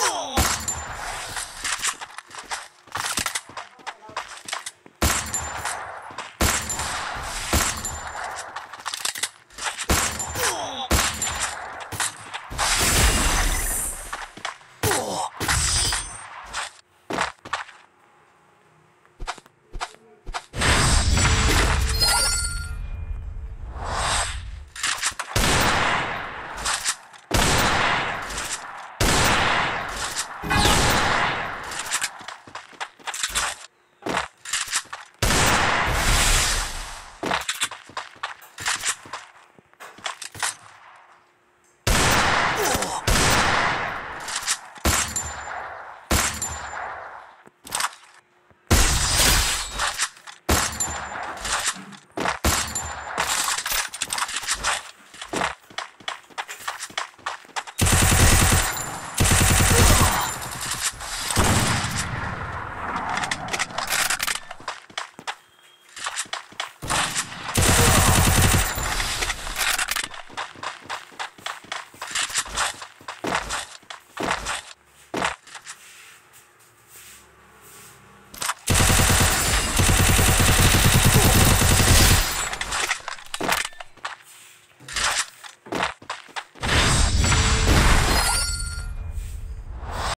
Oh! Oh.